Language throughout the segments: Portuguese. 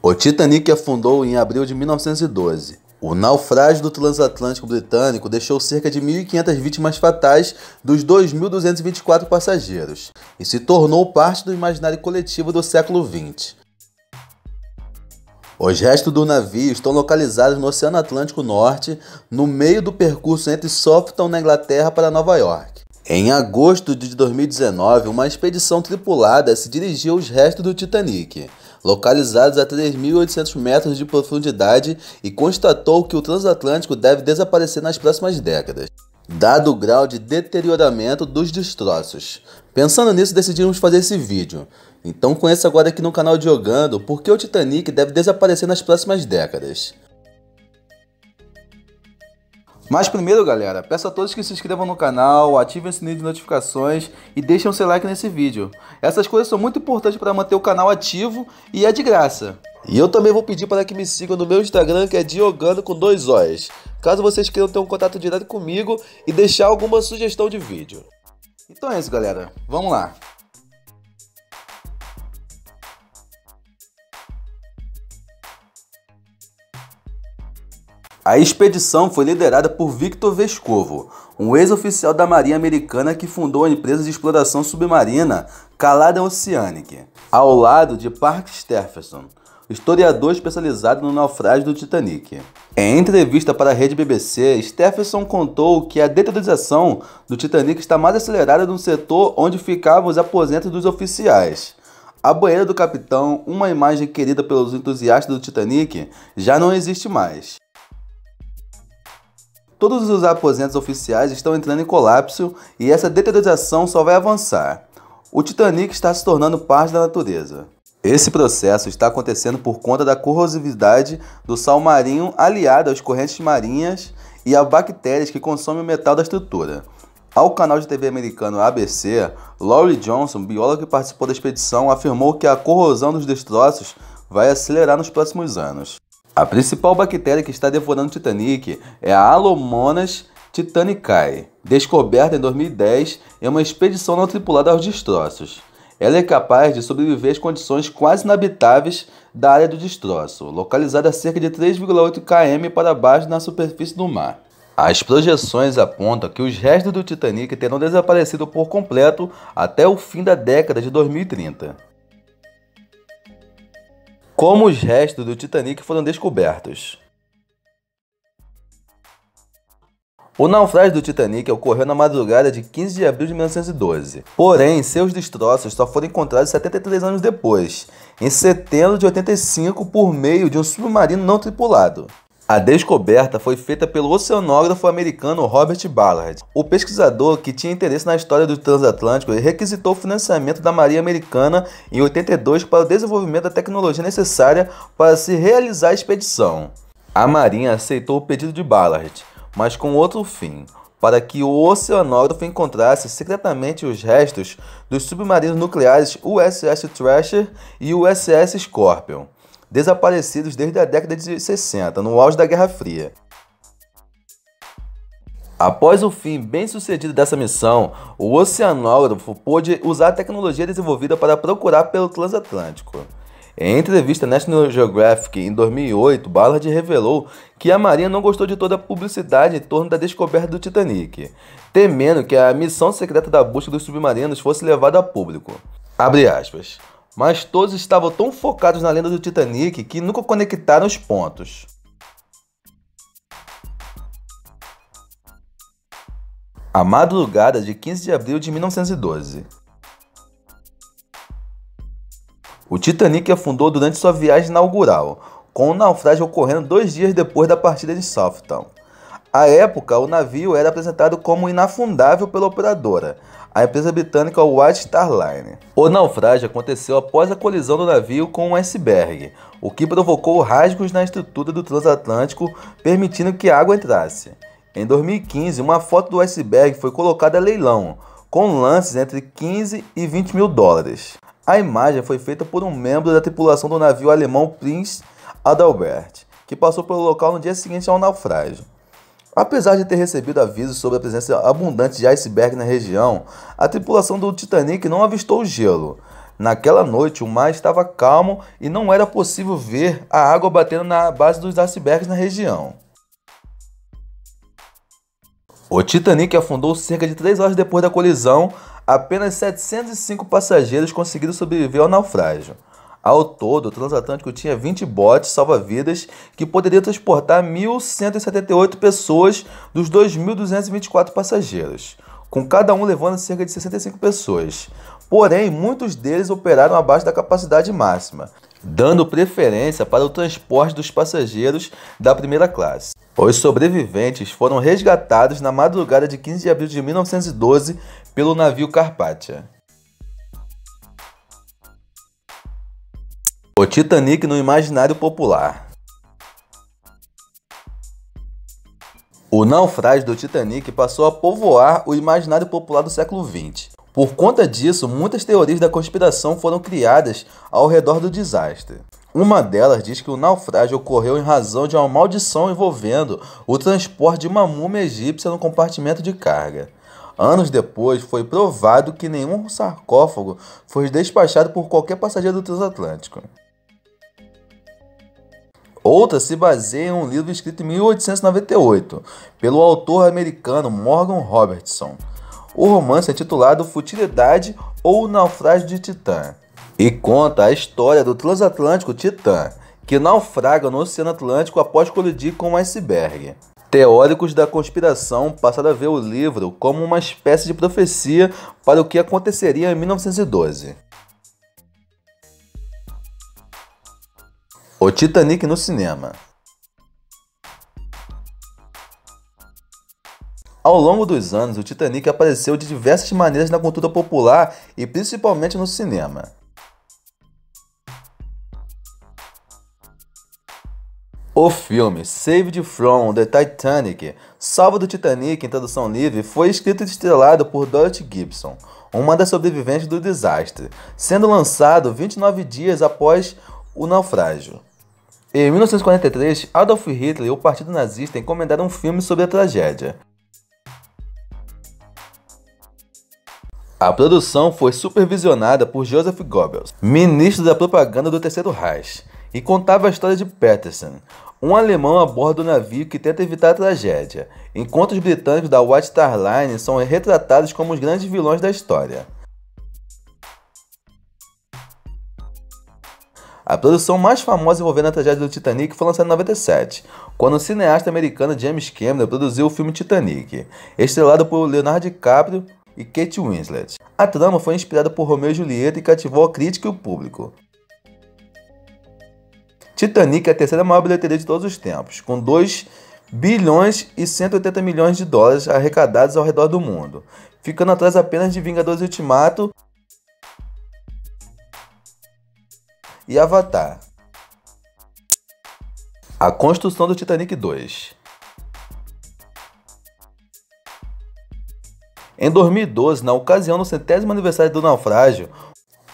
O Titanic afundou em abril de 1912. O naufrágio do transatlântico britânico deixou cerca de 1.500 vítimas fatais dos 2.224 passageiros e se tornou parte do imaginário coletivo do século XX. Os restos do navio estão localizados no Oceano Atlântico Norte, no meio do percurso entre Southampton, na Inglaterra, para Nova York. Em agosto de 2019, uma expedição tripulada se dirigiu aos restos do Titanic, localizados a 3.800 metros de profundidade, e constatou que o transatlântico deve desaparecer nas próximas décadas, dado o grau de deterioramento dos destroços. Pensando nisso, decidimos fazer esse vídeo. Então conheça agora aqui no canal de Jogando por que o Titanic deve desaparecer nas próximas décadas. Mas primeiro, galera, peço a todos que se inscrevam no canal, ativem o sininho de notificações e deixem o seu like nesse vídeo. Essas coisas são muito importantes para manter o canal ativo e é de graça. E eu também vou pedir para que me sigam no meu Instagram, que é Diogando com dois O's. Caso vocês queiram ter um contato direto comigo e deixar alguma sugestão de vídeo. Então é isso, galera. Vamos lá. A expedição foi liderada por Victor Vescovo, um ex-oficial da Marinha Americana que fundou a empresa de exploração submarina Calada Oceanic, ao lado de Park Stephenson, historiador especializado no naufrágio do Titanic. Em entrevista para a rede BBC, Stephenson contou que a deterioração do Titanic está mais acelerada no setor onde ficavam os aposentos dos oficiais. A banheira do capitão, uma imagem querida pelos entusiastas do Titanic, já não existe mais. Todos os aposentos oficiais estão entrando em colapso e essa deterioração só vai avançar. O Titanic está se tornando parte da natureza. Esse processo está acontecendo por conta da corrosividade do sal marinho aliado às correntes marinhas e a bactérias que consomem o metal da estrutura. Ao canal de TV americano ABC, Laurie Johnson, biólogo que participou da expedição, afirmou que a corrosão dos destroços vai acelerar nos próximos anos. A principal bactéria que está devorando o Titanic é a Alomonas titanicae, descoberta em 2010 em uma expedição não tripulada aos destroços. Ela é capaz de sobreviver às condições quase inabitáveis da área do destroço, localizada a cerca de 3,8 km para baixo na superfície do mar. As projeções apontam que os restos do Titanic terão desaparecido por completo até o fim da década de 2030 como os restos do Titanic foram descobertos. O naufrágio do Titanic ocorreu na madrugada de 15 de abril de 1912. Porém, seus destroços só foram encontrados 73 anos depois, em setembro de 85, por meio de um submarino não tripulado. A descoberta foi feita pelo oceanógrafo americano Robert Ballard. O pesquisador, que tinha interesse na história do transatlântico, requisitou financiamento da Marinha Americana em 82 para o desenvolvimento da tecnologia necessária para se realizar a expedição. A Marinha aceitou o pedido de Ballard, mas com outro fim, para que o oceanógrafo encontrasse secretamente os restos dos submarinos nucleares USS Thrasher e USS Scorpion desaparecidos desde a década de 60, no auge da Guerra Fria. Após o fim bem-sucedido dessa missão, o oceanógrafo pôde usar a tecnologia desenvolvida para procurar pelo transatlântico. Em entrevista à National Geographic em 2008, Ballard revelou que a Marinha não gostou de toda a publicidade em torno da descoberta do Titanic, temendo que a missão secreta da busca dos submarinos fosse levada a público. Abre aspas mas todos estavam tão focados na lenda do Titanic que nunca conectaram os pontos. A madrugada de 15 de abril de 1912. O Titanic afundou durante sua viagem inaugural, com o naufrágio ocorrendo dois dias depois da partida de Southampton. À época, o navio era apresentado como inafundável pela operadora, a empresa britânica White Star Line. O naufrágio aconteceu após a colisão do navio com um iceberg, o que provocou rasgos na estrutura do transatlântico, permitindo que a água entrasse. Em 2015, uma foto do iceberg foi colocada a leilão, com lances entre 15 e 20 mil dólares. A imagem foi feita por um membro da tripulação do navio alemão Prince Adalbert, que passou pelo local no dia seguinte ao naufrágio. Apesar de ter recebido avisos sobre a presença abundante de iceberg na região, a tripulação do Titanic não avistou o gelo. Naquela noite, o mar estava calmo e não era possível ver a água batendo na base dos icebergs na região. O Titanic afundou cerca de 3 horas depois da colisão. Apenas 705 passageiros conseguiram sobreviver ao naufrágio. Ao todo, o transatlântico tinha 20 botes salva-vidas que poderiam transportar 1.178 pessoas dos 2.224 passageiros, com cada um levando cerca de 65 pessoas. Porém, muitos deles operaram abaixo da capacidade máxima, dando preferência para o transporte dos passageiros da primeira classe. Os sobreviventes foram resgatados na madrugada de 15 de abril de 1912 pelo navio Carpathia. O Titanic no imaginário popular. O naufrágio do Titanic passou a povoar o imaginário popular do século XX. Por conta disso, muitas teorias da conspiração foram criadas ao redor do desastre. Uma delas diz que o naufrágio ocorreu em razão de uma maldição envolvendo o transporte de uma múmia egípcia no compartimento de carga. Anos depois, foi provado que nenhum sarcófago foi despachado por qualquer passageiro do transatlântico. Outra se baseia em um livro escrito em 1898 pelo autor americano Morgan Robertson. O romance é titulado Futilidade ou o Naufrágio de Titã e conta a história do transatlântico Titã, que naufraga no Oceano Atlântico após colidir com um iceberg. Teóricos da conspiração passaram a ver o livro como uma espécie de profecia para o que aconteceria em 1912. O Titanic no cinema. Ao longo dos anos, o Titanic apareceu de diversas maneiras na cultura popular e principalmente no cinema. O filme Saved from the Titanic, Salva do Titanic em tradução livre, foi escrito e estrelado por Dorothy Gibson, uma das sobreviventes do desastre, sendo lançado 29 dias após o naufrágio. Em 1943, Adolf Hitler e o Partido Nazista encomendaram um filme sobre a tragédia. A produção foi supervisionada por Joseph Goebbels, ministro da propaganda do Terceiro Reich, e contava a história de Peterson, um alemão a bordo do navio que tenta evitar a tragédia, enquanto os britânicos da White Star Line são retratados como os grandes vilões da história. A produção mais famosa envolvendo a tragédia do Titanic foi lançada em 97, quando o cineasta americano James Cameron produziu o filme Titanic, estrelado por Leonardo DiCaprio e Kate Winslet. A trama foi inspirada por Romeo e Julieta e cativou a crítica e o público. Titanic é a terceira maior bilheteria de todos os tempos, com 2 bilhões e 180 milhões de dólares arrecadados ao redor do mundo, ficando atrás apenas de Vingadores Ultimato e Avatar. A construção do Titanic 2. Em 2012, na ocasião do centésimo aniversário do naufrágio,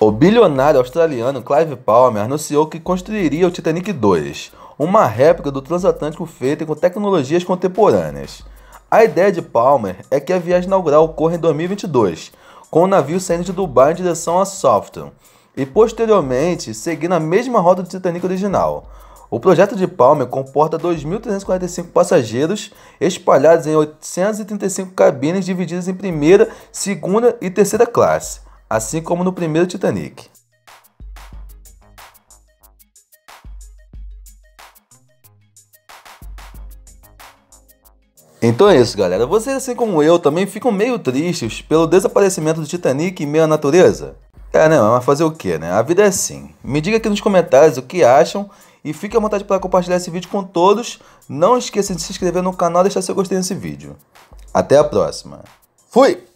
o bilionário australiano Clive Palmer anunciou que construiria o Titanic 2, uma réplica do transatlântico feita com tecnologias contemporâneas. A ideia de Palmer é que a viagem inaugural ocorra em 2022, com o navio saindo de Dubai em direção a Southampton, e posteriormente seguir na mesma rota do Titanic original. O projeto de Palmer comporta 2.345 passageiros espalhados em 835 cabines divididas em primeira, segunda e terceira classe, assim como no primeiro Titanic. Então é isso, galera. Vocês, assim como eu, também ficam meio tristes pelo desaparecimento do Titanic em meio à natureza? É, né? Mas fazer o que, né? A vida é assim. Me diga aqui nos comentários o que acham e fique à vontade para compartilhar esse vídeo com todos. Não esqueça de se inscrever no canal e deixar seu gostei nesse vídeo. Até a próxima. Fui!